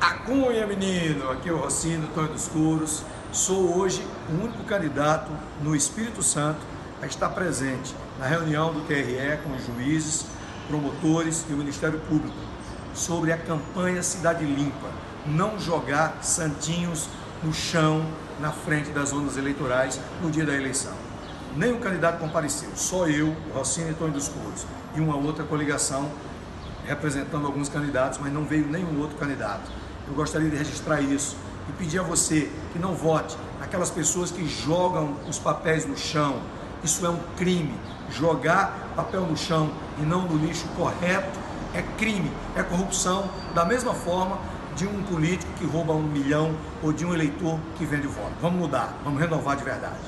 A Cunha, menino! Aqui é o Rocino, Tonho dos Couros. Sou hoje o único candidato no Espírito Santo a estar presente na reunião do TRE com os juízes, promotores e o Ministério Público sobre a campanha Cidade Limpa. Não jogar santinhos no chão na frente das zonas eleitorais no dia da eleição. O candidato compareceu, só eu, o Rocino e Tonho dos Couros e uma outra coligação representando alguns candidatos, mas não veio nenhum outro candidato. Eu gostaria de registrar isso e pedir a você que não vote naquelas pessoas que jogam os papéis no chão. Isso é um crime. Jogar papel no chão e não no lixo correto é crime, é corrupção, da mesma forma de um político que rouba um milhão ou de um eleitor que vende voto. Vamos mudar, vamos renovar de verdade.